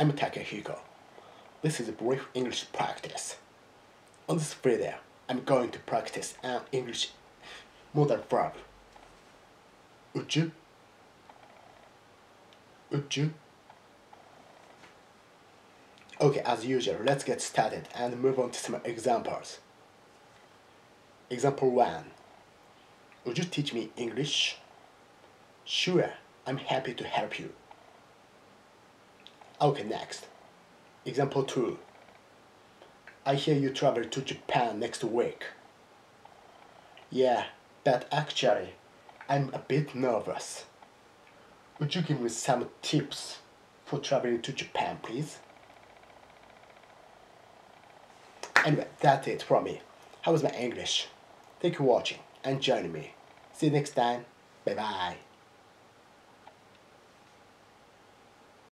I'm Takehiko. This is a brief English practice. On this video, I'm going to practice an English modal verb. Would you? Would you? Okay, as usual, let's get started and move on to some examples. Example 1. Would you teach me English? Sure, I'm happy to help you. Okay, next. Example 2. I hear you travel to Japan next week. Yeah, but actually, I'm a bit nervous. Would you give me some tips for traveling to Japan, please? Anyway, that's it from me. How was my English? Thank you for watching and joining me. See you next time. Bye bye.